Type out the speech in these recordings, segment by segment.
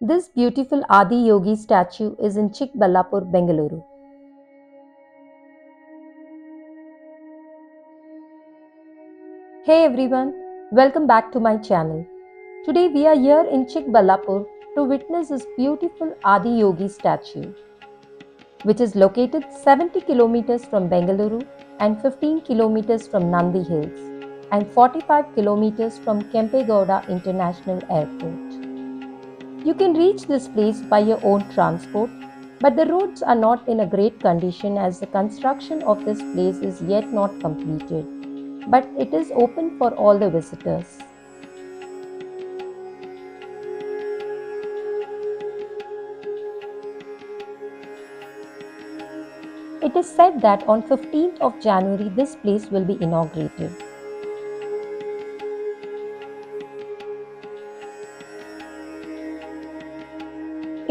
This beautiful Adiyogi statue is in Chikballapur, Bengaluru. Hey everyone, welcome back to my channel. Today we are here in Chikballapur to witness this beautiful Adiyogi statue, which is located 70 kilometers from Bengaluru and 15 kilometers from Nandi Hills and 45 kilometers from Kempegowda International Airport. You can reach this place by your own transport, but the roads are not in a great condition as the construction of this place is yet not completed, but it is open for all the visitors. It is said that on 15th of January this place will be inaugurated.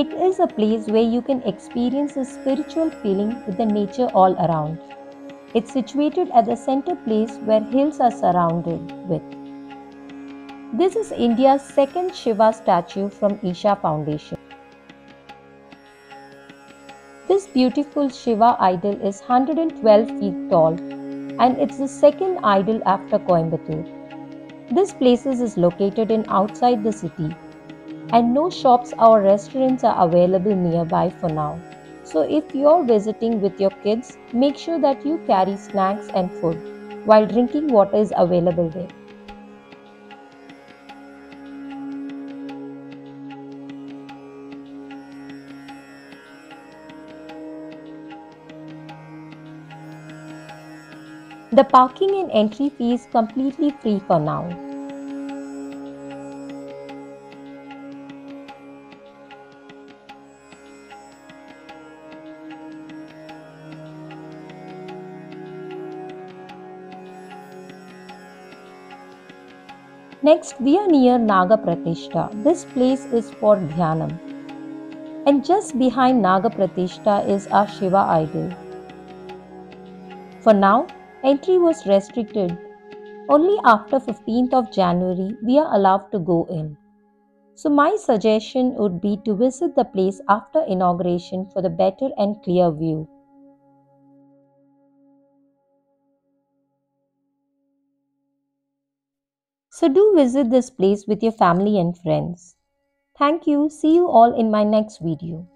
It is a place where you can experience a spiritual feeling with the nature all around. It's situated at the center place where hills are surrounded with. This is India's second Shiva statue from Isha Foundation. This beautiful Shiva idol is 112 feet tall and it's the second idol after Coimbatore. This place is located in outside the city and no shops or restaurants are available nearby for now. So if you're visiting with your kids, make sure that you carry snacks and food while drinking water is available there. The parking and entry fee is completely free for now. Next, we are near Naga Pratishta. This place is for Dhyanam. And just behind Naga Pratishta is our Shiva idol. For now, entry was restricted. Only after 15th of January we are allowed to go in. So my suggestion would be to visit the place after inauguration for the better and clear view. So do visit this place with your family and friends. Thank you. See you all in my next video.